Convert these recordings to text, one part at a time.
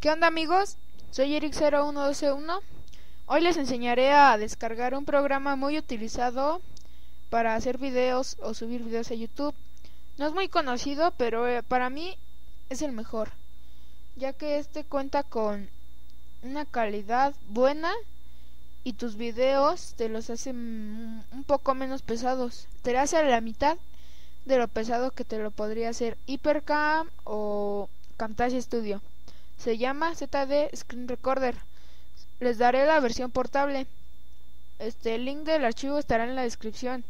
¿Qué onda amigos? Soy Eric01221. Hoy les enseñaré a descargar un programa muy utilizado para hacer videos o subir videos a YouTube. No es muy conocido, pero eh, para mí es el mejor, ya que este cuenta con una calidad buena y tus videos te los hacen un poco menos pesados. Te hace la mitad de lo pesado que te lo podría hacer Hypercam o Camtasia Studio. Se llama ZD Screen Recorder. Les daré la versión portable. Este el link del archivo estará en la descripción.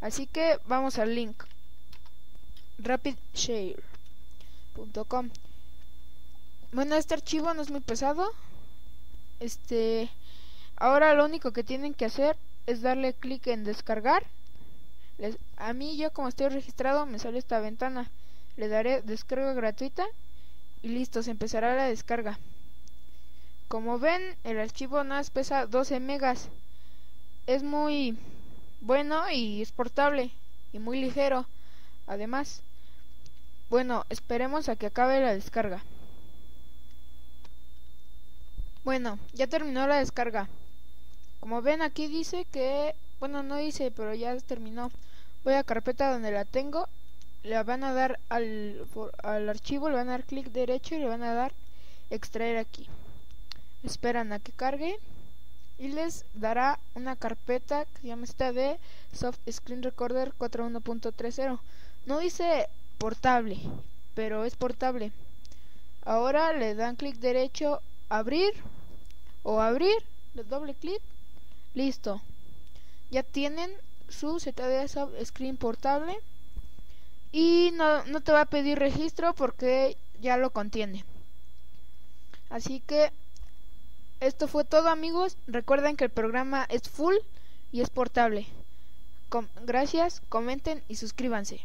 Así que vamos al link. rapidshare.com. Bueno, este archivo no es muy pesado. Este ahora lo único que tienen que hacer es darle clic en descargar. a mí yo como estoy registrado me sale esta ventana. Le daré descarga gratuita y listo, se empezará la descarga. Como ven, el archivo NAS pesa 12 megas. Es muy bueno y es portable y muy ligero. Además, bueno, esperemos a que acabe la descarga. Bueno, ya terminó la descarga. Como ven aquí dice que, bueno, no dice, pero ya terminó. Voy a carpeta donde la tengo le van a dar al, al archivo, le van a dar clic derecho y le van a dar extraer aquí. Esperan a que cargue y les dará una carpeta que se llama esta de Soft Screen Recorder 41.30. No dice portable, pero es portable. Ahora le dan clic derecho, abrir o abrir, le doble clic, listo. Ya tienen su ZD Soft Screen portable y no, no te va a pedir registro porque ya lo contiene. Así que esto fue todo amigos. Recuerden que el programa es full y es portable. gracias, comenten y suscríbanse.